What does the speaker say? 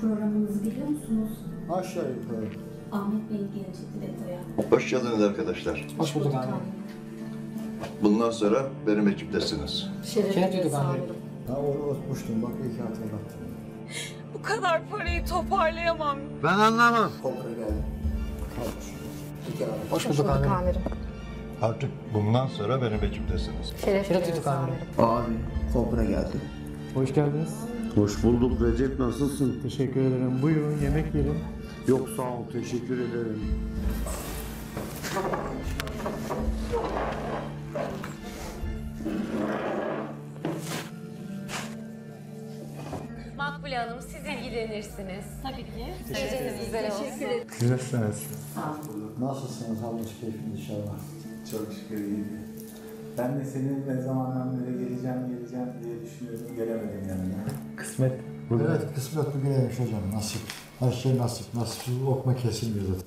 Programımızı biliyor musunuz? Aşağı yukarı. Ahmet Bey gelecekti Veto'ya. Hoş geldiniz arkadaşlar. Hoş bulduk abi. Bundan sonra benim ekiptesiniz. Şeref duyduk abi. Ha onu unutmuştum bak iyi ki hatırlattın. Bu kadar parayı toparlayamam. Ben anlamam. Kobra geldi. Kalmış. İki abi. Hoş bulduk abi. amirim. Artık bundan sonra benim ekiptesiniz. Şeref Şeref duyduk amirim. Abi Kobra geldi. Hoş geldiniz. Hoş bulduk Recep nasılsın? Teşekkür ederim. Buyurun yemek yiyelim. Yok sağ ol teşekkür ederim. Makbule Hanım siz ilgilenirsiniz. Tabii ki. Geceniz güzel olsun. Siz nasılsınız? Nasılsınız? Havuz keyfin inşallah. Çok şükür iyiydi. Ben de senin ne zamandan beri geleceğim geleceğim diye düşünüyordum. Gelemedim yanına. Kısmet. Bugün Evet kısmet bugüneymiş hocam nasip. Her şey nasip. Nasipsiz okma kesilmiyor zaten.